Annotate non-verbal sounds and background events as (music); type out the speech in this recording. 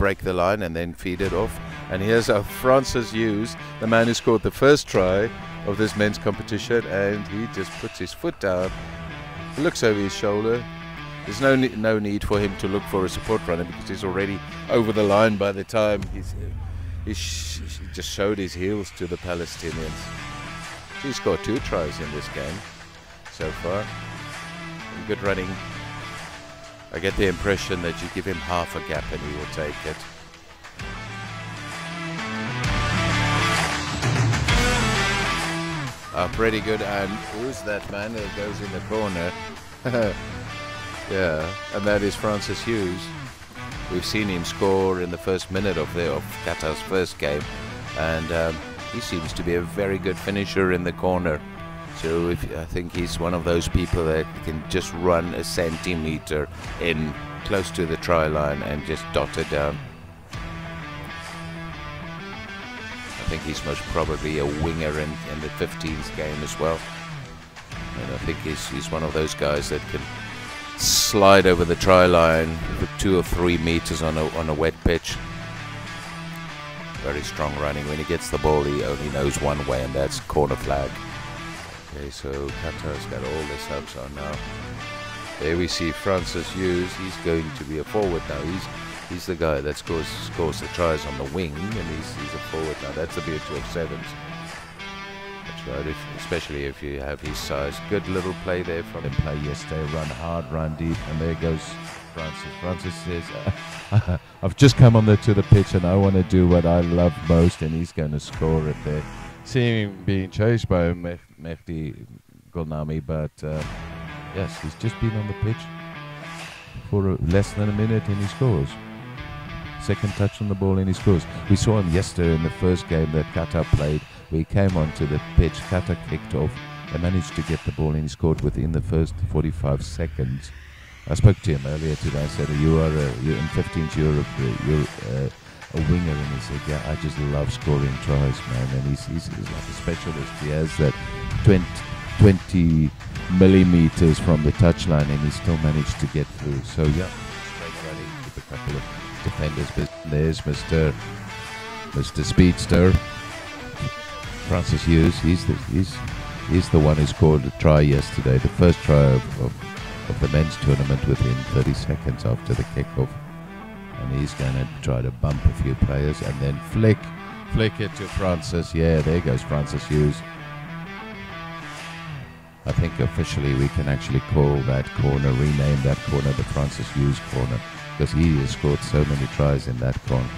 break the line and then feed it off. And here's how Francis Hughes, the man who scored the first try of this men's competition, and he just puts his foot down, looks over his shoulder. There's no no need for him to look for a support runner because he's already over the line by the time he's he sh- just showed his heels to the Palestinians. He scored two tries in this game so far. Good running. I get the impression that you give him half a gap and he will take it. Uh, pretty good. And who's that man that goes in the corner? (laughs) yeah, and that is Francis Hughes. We've seen him score in the first minute of the of Qatar's first game, and um, he seems to be a very good finisher in the corner. So if, I think he's one of those people that can just run a centimeter in close to the try line and just dot it down. I think he's most probably a winger in, in the 15th game as well. And I think he's, he's one of those guys that can slide over the try line for two or three meters on a, on a wet pitch. Very strong running. When he gets the ball, he only knows one way, and that's corner flag. Okay, so Qatar's got all their subs on now. There we see Francis Hughes. He's going to be a forward now. He's he's the guy that scores scores the tries on the wing, and he's, he's a forward now. That's the beauty of sevens. That's right, if, especially if you have his size. Good little play there from him. Play yesterday, run hard, run deep, and there goes Francis. Francis says, (laughs) "I've just come on the to the pitch, and I want to do what I love most, and he's going to score it there." See him being chased by Mehdi Golnami, but uh, yes, he's just been on the pitch for uh, less than a minute, and he scores. Second touch on the ball, and he scores. We saw him yesterday in the first game that Qatar played. We came onto the pitch, Qatar kicked off, and managed to get the ball, and he scored within the first 45 seconds. I spoke to him earlier today. I said, "You are you're in 15th Europe. You're uh, a winger," and he said, "Yeah, I just love scoring tries, man." And he's, he's, he's like a specialist. He has that 20, 20 millimeters from the touchline, and he still managed to get through. So yeah, straight running with a couple of defenders. But there's Mr. Mr. Speedster, Francis Hughes. He's the he's he's the one who scored a try yesterday, the first try of, of, of the men's tournament within 30 seconds after the kickoff. And he's going to try to bump a few players and then flick, flick it to Francis. Yeah, there goes Francis Hughes. I think officially we can actually call that corner, rename that corner the Francis Hughes corner, because he has scored so many tries in that corner.